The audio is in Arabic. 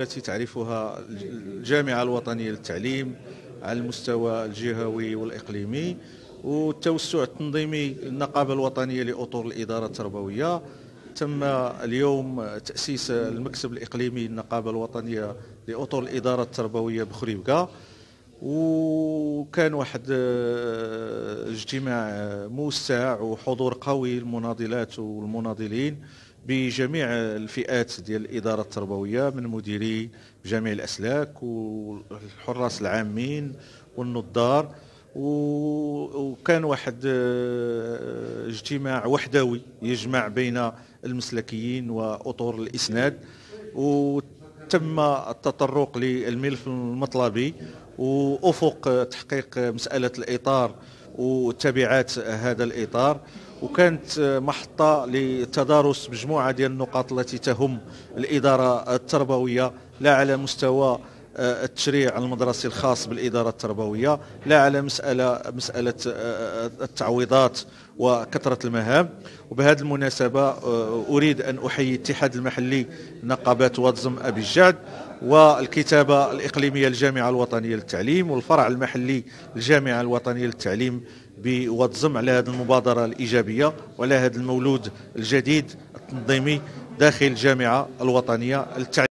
التي تعرفها الجامعة الوطنية للتعليم على المستوى الجهوي والإقليمي والتوسع التنظيمي للنقابة الوطنية لأطر الإدارة التربوية. تم اليوم تأسيس المكتب الإقليمي للنقابة الوطنية لأطر الإدارة التربوية بخريبكا وكان واحد آه، اجتماع موسع وحضور قوي للمناضلات والمناضلين بجميع الفئات ديال الإدارة التربوية من مديري جميع الأسلاك والحراس العامين والنظار. وكان واحد آه، اجتماع وحدوي يجمع بين المسلكيين وأطر الإسناد. وتم التطرق للملف المطلبي وأفق تحقيق مسألة الإطار وتبعات هذا الإطار وكانت محطة لتدارس مجموعة ديال النقاط التي تهم الإدارة التربوية لا على مستوى التشريع المدرسي الخاص بالإدارة التربوية لا على مسألة مسألة آه، التعويضات وكثرة المهام. وبهذه المناسبة آه، أريد أن أحيي الاتحاد المحلي نقابات واتزم أبي الجعد والكتابة الإقليمية للجامعة الوطنية للتعليم والفرع المحلي للجامعة الوطنية للتعليم بواتزم على هذه المبادرة الإيجابية وعلى هذا المولود الجديد التنظيمي داخل الجامعة الوطنية للتعليم.